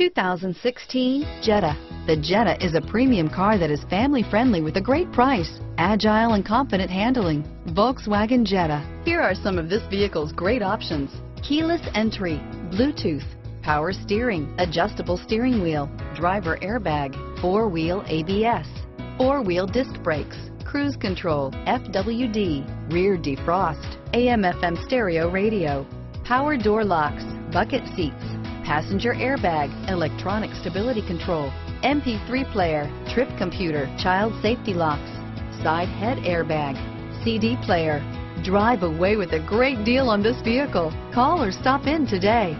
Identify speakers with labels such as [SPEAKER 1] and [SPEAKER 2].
[SPEAKER 1] 2016 Jetta. The Jetta is a premium car that is family friendly with a great price, agile and confident handling. Volkswagen Jetta. Here are some of this vehicle's great options. Keyless entry, Bluetooth, power steering, adjustable steering wheel, driver airbag, four-wheel ABS, four-wheel disc brakes, cruise control, FWD, rear defrost, AM FM stereo radio, power door locks, bucket seats, passenger airbag, electronic stability control, MP3 player, trip computer, child safety locks, side head airbag, CD player. Drive away with a great deal on this vehicle. Call or stop in today.